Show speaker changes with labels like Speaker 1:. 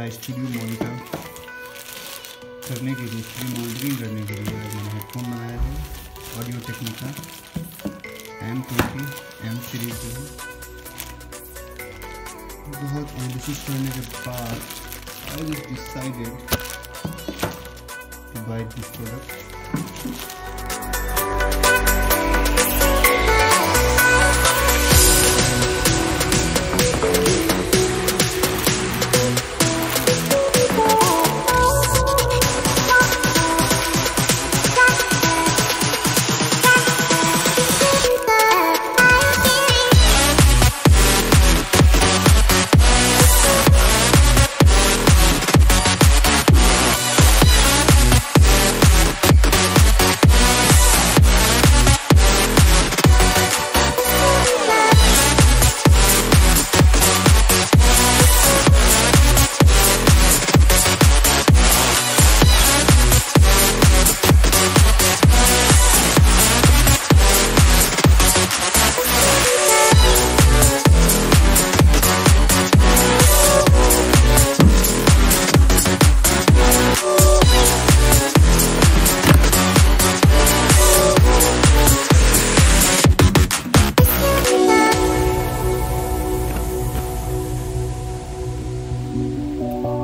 Speaker 1: मेरा studio monitor करने के लिए स्टूडियो मॉनिटरिंग करने के लिए मैंने हेडफोन बनाया है audio Technica M twenty M series जो है, बहुत एनालिसिस करने के बाद I decided to buy this product Música